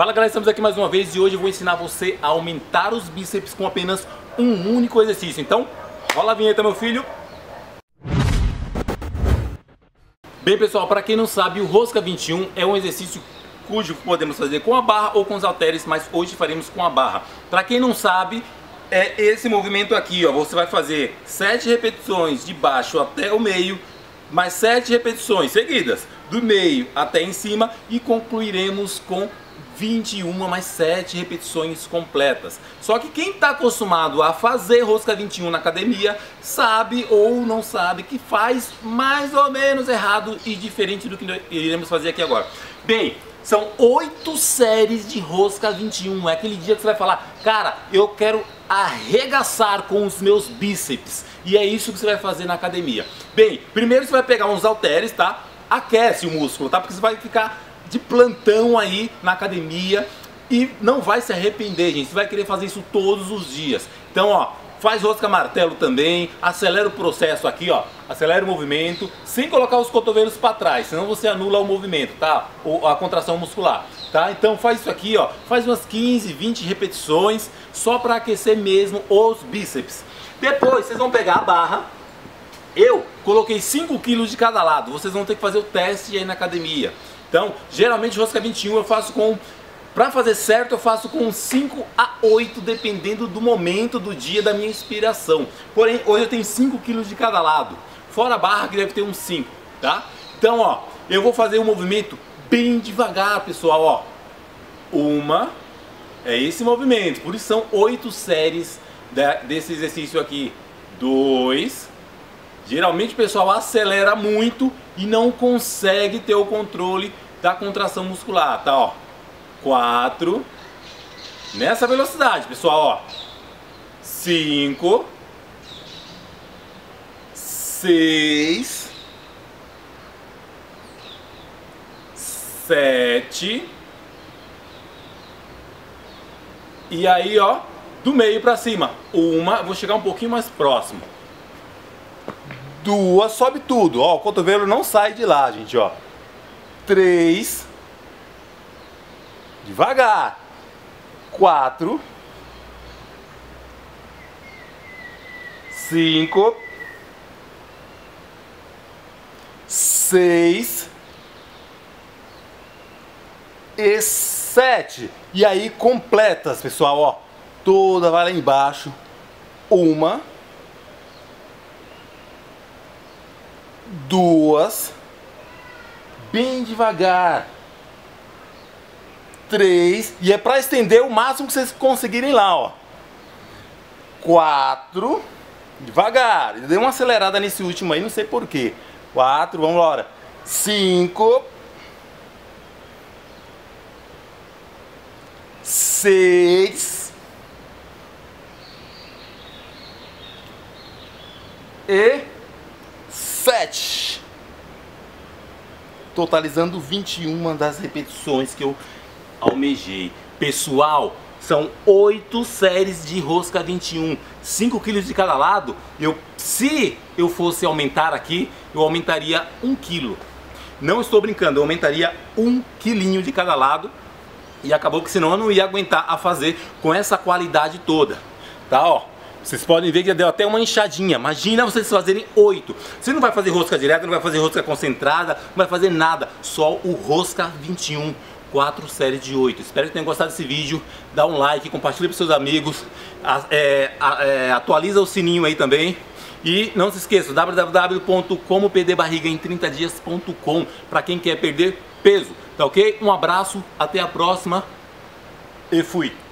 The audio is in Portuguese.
Fala galera, estamos aqui mais uma vez e hoje eu vou ensinar você a aumentar os bíceps com apenas um único exercício. Então, rola a vinheta meu filho. Bem pessoal, para quem não sabe, o Rosca 21 é um exercício cujo podemos fazer com a barra ou com os halteres, mas hoje faremos com a barra. Para quem não sabe, é esse movimento aqui, ó. Você vai fazer 7 repetições de baixo até o meio, mais 7 repetições seguidas, do meio até em cima e concluiremos com 21 mais 7 repetições completas. Só que quem está acostumado a fazer rosca 21 na academia sabe ou não sabe que faz mais ou menos errado e diferente do que iremos fazer aqui agora. Bem, são oito séries de rosca 21. É aquele dia que você vai falar, cara, eu quero arregaçar com os meus bíceps. E é isso que você vai fazer na academia. Bem, primeiro você vai pegar uns halteres, tá? Aquece o músculo, tá? Porque você vai ficar de plantão aí na academia e não vai se arrepender, gente. Você vai querer fazer isso todos os dias. Então, ó, faz rosca martelo também, acelera o processo aqui, ó, acelera o movimento, sem colocar os cotovelos para trás, senão você anula o movimento, tá? Ou a contração muscular, tá? Então faz isso aqui, ó, faz umas 15, 20 repetições, só para aquecer mesmo os bíceps. Depois vocês vão pegar a barra, eu coloquei 5 quilos de cada lado, vocês vão ter que fazer o teste aí na academia. Então, geralmente rosca 21 eu faço com para fazer certo eu faço com 5 a 8 dependendo do momento do dia da minha inspiração. Porém, hoje eu tenho 5 quilos de cada lado. Fora a barra que deve ter uns 5, tá? Então, ó, eu vou fazer um movimento bem devagar, pessoal, ó. Uma é esse movimento, por isso são 8 séries desse exercício aqui. Dois. Geralmente o pessoal acelera muito e não consegue ter o controle da contração muscular, tá, ó. 4 nessa velocidade, pessoal, ó. 5 6 7 E aí, ó, do meio para cima. Uma, vou chegar um pouquinho mais próximo duas, sobe tudo. Ó, o cotovelo não sai de lá, gente, ó. Três. Devagar. Quatro. Cinco. Seis. E sete. E aí completas, pessoal, ó. Toda vai lá embaixo. Uma. Duas, bem devagar, três, e é para estender o máximo que vocês conseguirem lá, ó. Quatro, devagar, dei uma acelerada nesse último aí, não sei porquê. Quatro, vamos lá, cinco, seis, e 7. Totalizando 21 das repetições que eu almejei. Pessoal, são 8 séries de rosca 21, 5 quilos de cada lado. Eu, se eu fosse aumentar aqui, eu aumentaria 1 quilo. Não estou brincando, eu aumentaria 1 quilinho de cada lado. E acabou que senão eu não ia aguentar a fazer com essa qualidade toda. Tá, ó. Vocês podem ver que deu até uma enxadinha. Imagina vocês fazerem oito. Você não vai fazer rosca direta, não vai fazer rosca concentrada, não vai fazer nada. Só o rosca 21. Quatro séries de oito. Espero que tenham gostado desse vídeo. Dá um like, compartilha com seus amigos. É, é, atualiza o sininho aí também. E não se esqueça, www.comopdbarriga em 30 dias.com para quem quer perder peso, tá ok? Um abraço, até a próxima e fui!